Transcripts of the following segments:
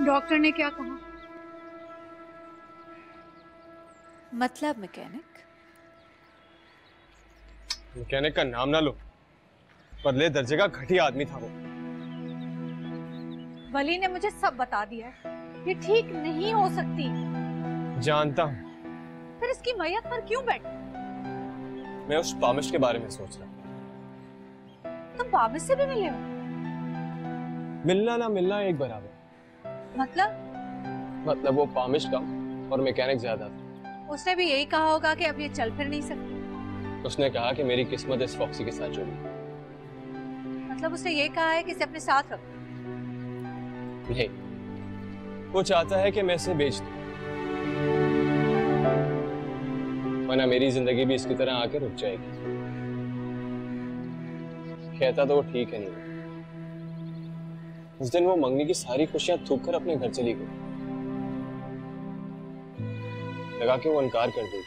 Doctor ने क्या कहा? मतलब मैकेनिक? मैकेनिक का नाम ना लो। बदले दर्जे का घटिया आदमी था वो। वली ने मुझे सब बता दिया है। ये ठीक नहीं हो सकती। जानता हूँ। फिर इसकी मैयत पर क्यों बैठ? मैं उस पामिश के बारे में सोच रहा हूँ। तुम वामिस से भी मिले हो? मिलना ना मिलना एक बराबर। मतलब? मतलब वो पामिश कम और मैकेनिक ज़्यादा था। उसने भी यही कहा होगा कि अब ये चल फिर नहीं सकती। उसने कहा कि मेरी किस्मत इस फॉक्सी के साथ जुड़ी। मतलब उसने ये कहा है कि इसे अपने साथ रखो। नहीं। वो चाहता है कि मैं इसे बेच दूँ। वरना मेरी ज़िंदगी भी इसकी तरह आकर रुक जाएगी। कहता तो वो ठीक है नहीं। उस दिन वो मंगनी की सारी खुशियाँ थूक कर अपने घर चली गई। लगा के वो इनकार कर दी।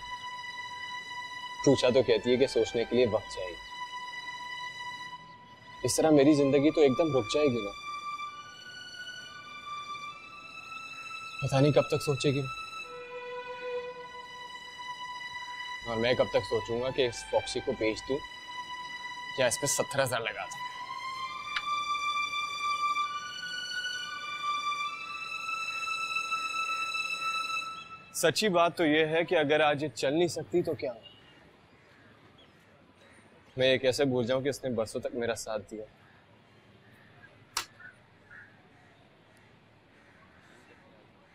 पूछा तो कहती है कि सोचने के लिए वक्त चाहिए। इस तरह मेरी ज़िंदगी तो एकदम रुक जाएगी ना। पता नहीं कब तक सोचेगी और मैं कब तक सोचूँगा कि इस फॉक्सी को बेच दूँ या इस पर सत्तर हज़ार लगा दूँ। सच्ची बात तो यह है कि अगर आज ये चल नहीं सकती तो क्या? मैं ये कैसे भूल जाऊँ कि इसने बरसों तक मेरा साथ दिया?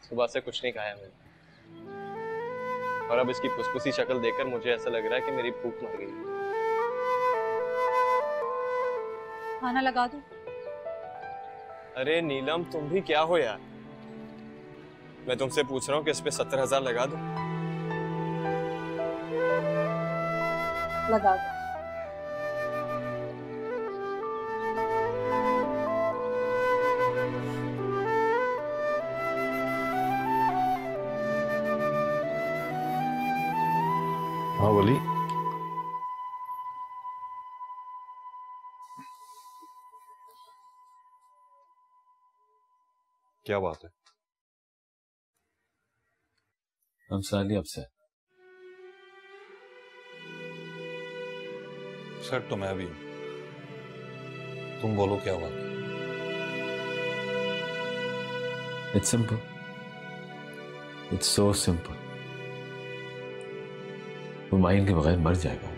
सुबह से कुछ नहीं खाया मैंने। और अब इसकी फुसफुसी शक्ल देखकर मुझे ऐसा लग रहा है कि मेरी भूख मर गई। खाना लगा दो। अरे नीलम तुम भी क्या हो यार? मैं तुमसे पूछ रहा हूँ कि इस पे सत्तर हज़ार लगा दो। लगा दो। हाँ बोली क्या बात है? I'm slightly upset. सर तो मैं भी हूँ। तुम बोलो क्या हुआ? It's simple it's so simple तुम आइन के बगैर मर जाएगा।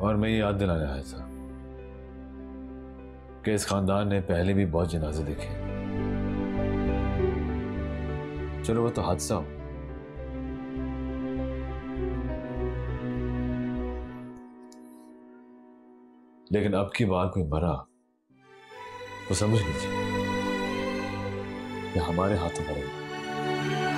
और मैं ये याद दिलाने आया था कि इस खानदान ने पहले भी बहुत जनाजे देखे चलो, वो तो हादसा हो। लेकिन अब की बार कोई मरा तो समझ लीजिए हमारे हाथों मरेगा